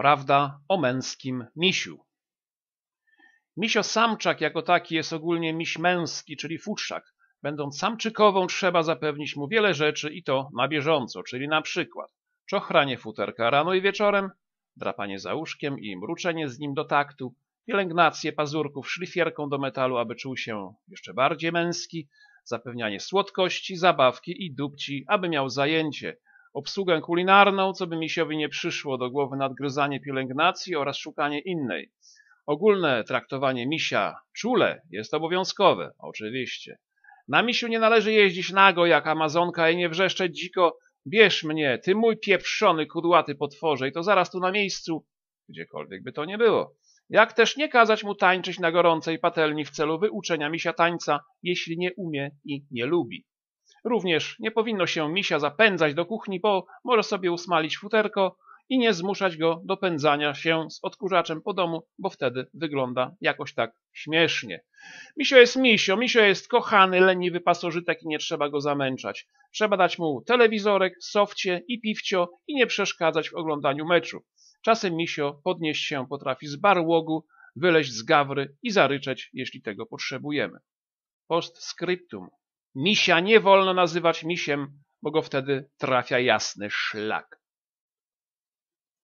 Prawda o męskim misiu. Misio samczak jako taki jest ogólnie miś męski, czyli futrzak. Będąc samczykową trzeba zapewnić mu wiele rzeczy i to na bieżąco, czyli na przykład czochranie futerka rano i wieczorem, drapanie za łóżkiem i mruczenie z nim do taktu, pielęgnację pazurków szlifierką do metalu, aby czuł się jeszcze bardziej męski, zapewnianie słodkości, zabawki i dupci, aby miał zajęcie, obsługę kulinarną, co by misiowi nie przyszło do głowy nadgryzanie pielęgnacji oraz szukanie innej. Ogólne traktowanie misia czule jest obowiązkowe, oczywiście. Na misiu nie należy jeździć nago jak amazonka i nie wrzeszczeć dziko bierz mnie, ty mój pieprzony kudłaty potworze i to zaraz tu na miejscu, gdziekolwiek by to nie było. Jak też nie kazać mu tańczyć na gorącej patelni w celu wyuczenia misia tańca, jeśli nie umie i nie lubi. Również nie powinno się misia zapędzać do kuchni, bo może sobie usmalić futerko i nie zmuszać go do pędzania się z odkurzaczem po domu, bo wtedy wygląda jakoś tak śmiesznie. Misio jest misio, misio jest kochany, leniwy pasożytek i nie trzeba go zamęczać. Trzeba dać mu telewizorek, sofcie i piwcio i nie przeszkadzać w oglądaniu meczu. Czasem misio podnieść się potrafi z barłogu, wyleźć z gawry i zaryczeć, jeśli tego potrzebujemy. Postscriptum. Misia nie wolno nazywać misiem, bo go wtedy trafia jasny szlak.